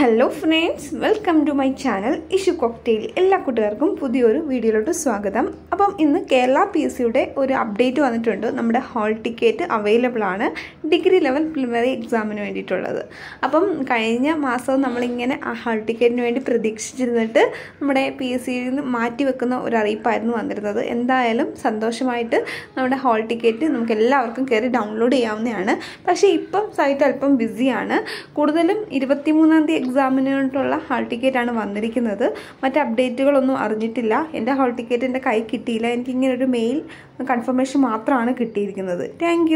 Hello friends welcome to my channel Ishu cocktail എല്ലാ കൂട്ടുകാർക്കും പുതിയൊരു വീഡിയോയിലോട്ട് സ്വാഗതം. അപ്പം ഇന്ന് കേരള പി എസ് സിയുടെ ഒരു അപ്ഡേറ്റ് വന്നിട്ടുണ്ട്. നമ്മുടെ ഹാൾ ടിക്കറ്റ് അവൈലബിൾ ആണ്. ഡിഗ്രി ലെവൽ പ്രിലിമിനറി എക്സാമിന് വേണ്ടിയിട്ടുള്ളത്. അപ്പം കഴിഞ്ഞ മാസം നമ്മളിങ്ങനെ ആ ഹാൾ ടിക്കറ്റിന് വേണ്ടി പ്രതീക്ഷിച്ചിരുന്നിട്ട് നമ്മുടെ പി എസ് സിയിൽ നിന്ന് മാറ്റി വെക്കുന്ന ഒരു അറിയിപ്പായിരുന്നു വന്നിരുന്നത്. എന്തായാലും സന്തോഷമായിട്ട് നമ്മുടെ ഹാൾ ടിക്കറ്റ് നമുക്ക് എല്ലാവർക്കും കയറി ഡൗൺലോഡ് ചെയ്യാവുന്നതാണ്. പക്ഷേ ഇപ്പം സൈറ്റ് അല്പം ബിസിയാണ് കൂടുതലും ഇരുപത്തിമൂന്നാം തീയതി എക്സാമിനായിട്ടുള്ള ഹാൾ ടിക്കറ്റാണ് വന്നിരിക്കുന്നത്. മറ്റ് അപ്ഡേറ്റുകളൊന്നും അറിഞ്ഞിട്ടില്ല. എന്റെ ഹാൾ ടിക്കറ്റ് എന്റെ കൈ കിട്ടിയില്ല. എനിക്കിങ്ങനെ ഒരു മെയിൽ കൺഫർമേഷൻ മാത്രമാണ് കിട്ടിയിരിക്കുന്നത്. താങ്ക്